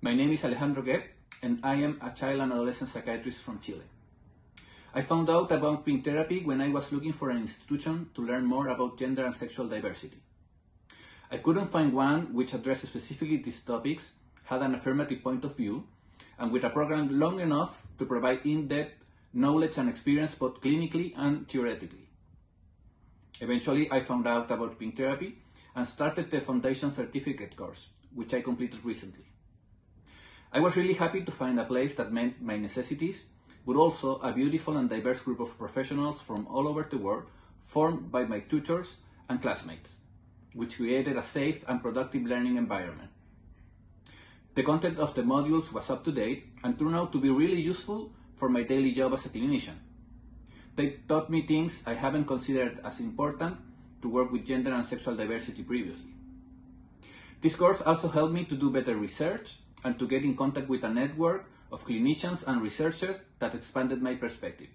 My name is Alejandro Gepp, and I am a child and adolescent psychiatrist from Chile. I found out about pink therapy when I was looking for an institution to learn more about gender and sexual diversity. I couldn't find one which addressed specifically these topics, had an affirmative point of view, and with a program long enough to provide in-depth knowledge and experience both clinically and theoretically. Eventually, I found out about pink therapy and started the foundation certificate course, which I completed recently. I was really happy to find a place that met my necessities, but also a beautiful and diverse group of professionals from all over the world formed by my tutors and classmates, which created a safe and productive learning environment. The content of the modules was up to date and turned out to be really useful for my daily job as a clinician. They taught me things I haven't considered as important to work with gender and sexual diversity previously. This course also helped me to do better research and to get in contact with a network of clinicians and researchers that expanded my perspective.